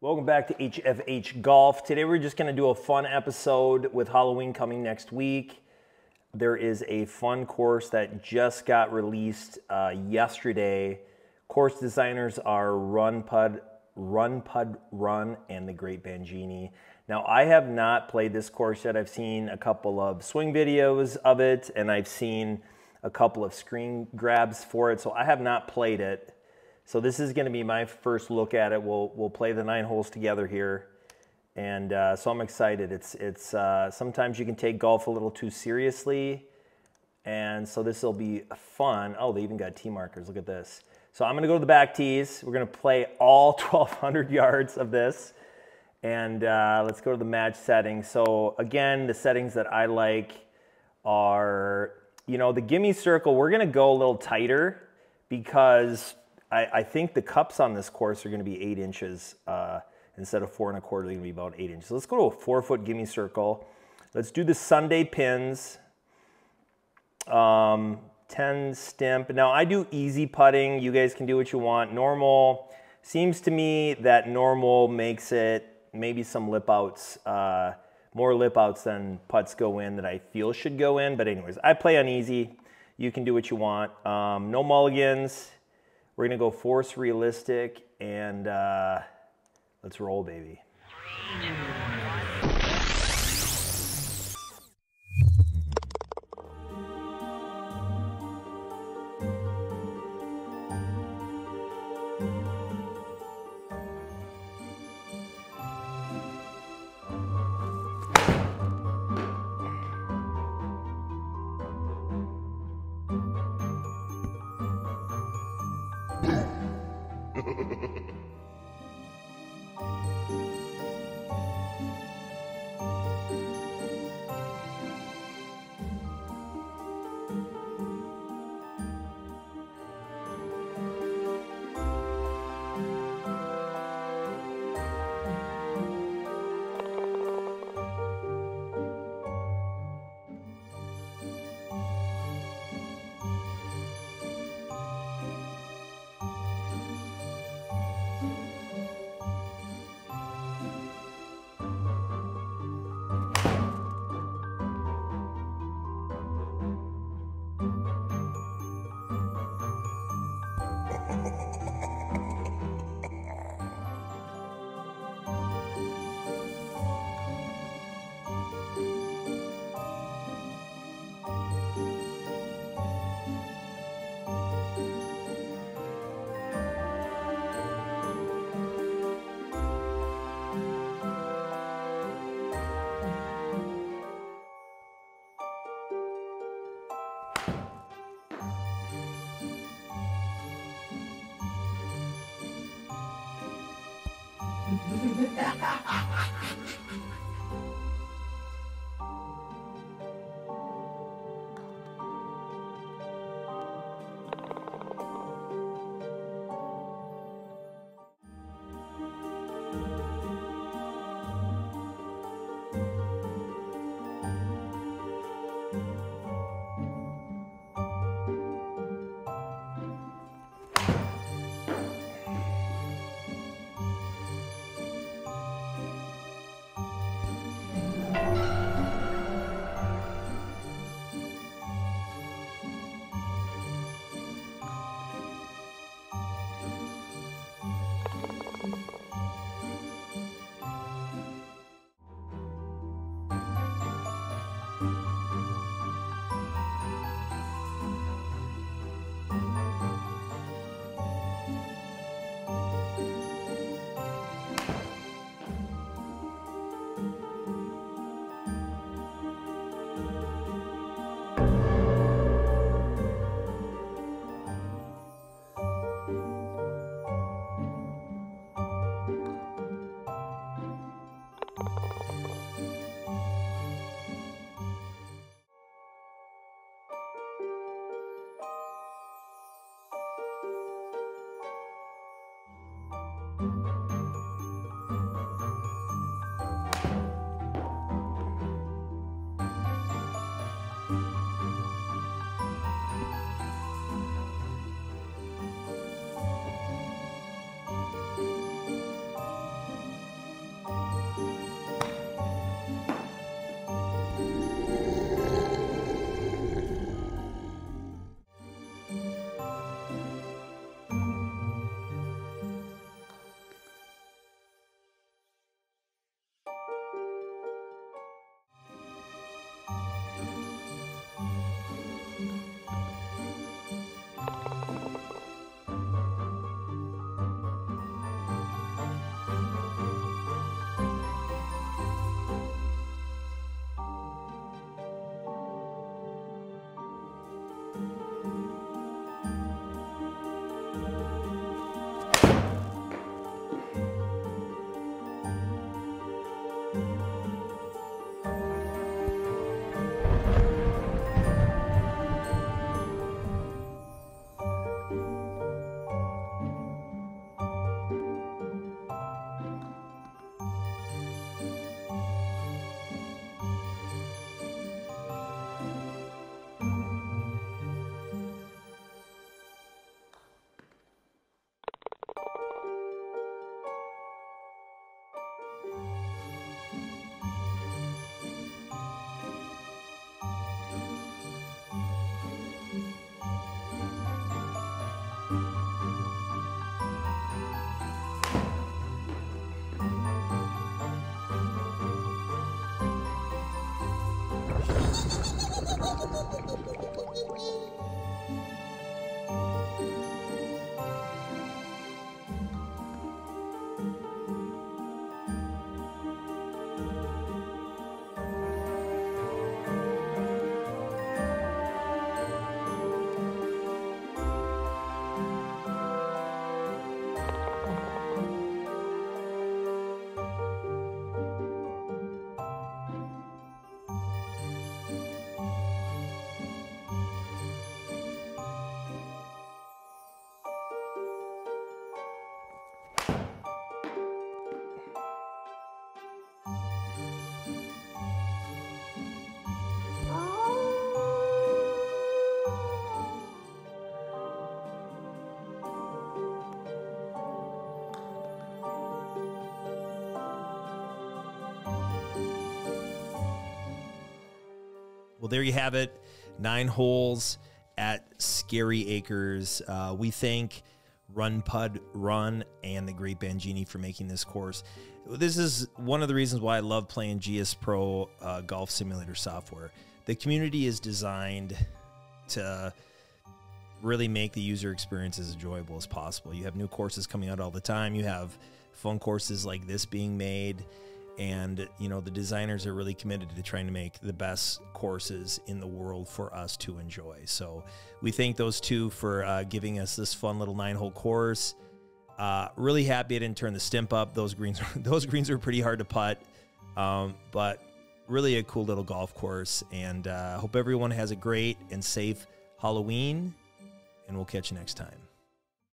Welcome back to HFH Golf. Today we're just going to do a fun episode with Halloween coming next week. There is a fun course that just got released uh, yesterday. Course designers are Run Pud, Run Pud Run, and the Great Banjini. Now I have not played this course yet. I've seen a couple of swing videos of it, and I've seen a couple of screen grabs for it. So I have not played it. So this is going to be my first look at it. We'll we'll play the nine holes together here, and uh, so I'm excited. It's it's uh, sometimes you can take golf a little too seriously, and so this will be fun. Oh, they even got tee markers. Look at this. So I'm going to go to the back tees. We're going to play all 1,200 yards of this, and uh, let's go to the match settings. So again, the settings that I like are, you know, the gimme circle. We're going to go a little tighter because I, I, think the cups on this course are going to be eight inches uh, instead of four and a quarter. They're going to be about eight inches. So let's go to a four foot gimme circle. Let's do the Sunday pins. Um, 10 stimp. Now I do easy putting. You guys can do what you want. Normal seems to me that normal makes it maybe some lip outs, uh, more lip outs than putts go in that I feel should go in. But anyways, I play on easy. You can do what you want. Um, no mulligans. We're gonna go force realistic and uh, let's roll, baby. Ha ha ha ha ha! Ha ha ha ha! well, there you have it. Nine holes at Scary Acres. Uh, we thank Run Pud Run and the Great Banjini for making this course. This is one of the reasons why I love playing GS Pro uh, Golf Simulator software. The community is designed to really make the user experience as enjoyable as possible. You have new courses coming out all the time. You have fun courses like this being made and you know the designers are really committed to trying to make the best courses in the world for us to enjoy. So we thank those two for uh, giving us this fun little nine hole course. Uh, really happy i didn't turn the stimp up. Those greens those greens are pretty hard to putt. Um, but really a cool little golf course and uh, hope everyone has a great and safe halloween and we'll catch you next time